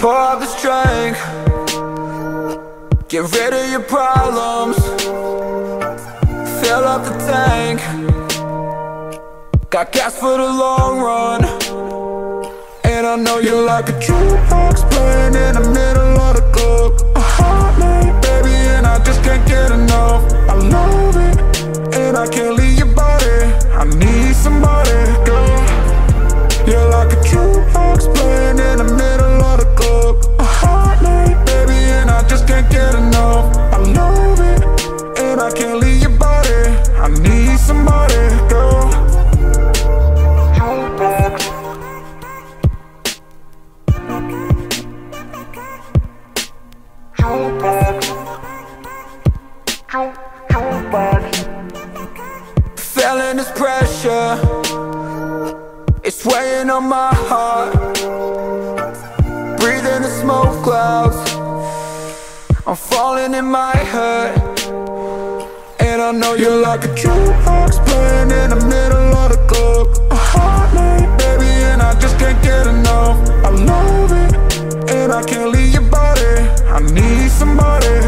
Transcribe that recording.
Pour up the strength. Get rid of your problems. Fill up the tank. Got gas for the long run. And I know you're like a jukebox Can't leave your body. I need somebody, girl. Jukebox Jukebox Ju- Jukebox Feeling this pressure. It's weighing on my heart. Breathing the smoke clouds. I'm falling in my head And I know you're like a jukebox Playing in the middle of the club. A night, baby, and I just can't get enough. I love it, and I can't leave your body. I need somebody,